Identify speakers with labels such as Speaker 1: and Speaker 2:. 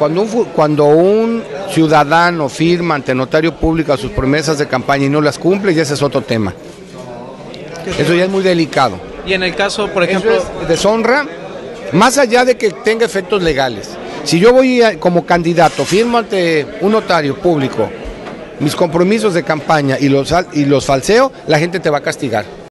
Speaker 1: Cuando un, cuando un ciudadano firma ante notario público sus promesas de campaña y no las cumple, ya ese es otro tema. Eso ya es muy delicado.
Speaker 2: Y en el caso, por
Speaker 1: Eso
Speaker 2: ejemplo,
Speaker 1: es deshonra, más allá de que tenga efectos legales. Si yo voy a- como candidato, firmo ante un notario público mis compromisos de campaña y los, y los falseo, la gente te va a castigar.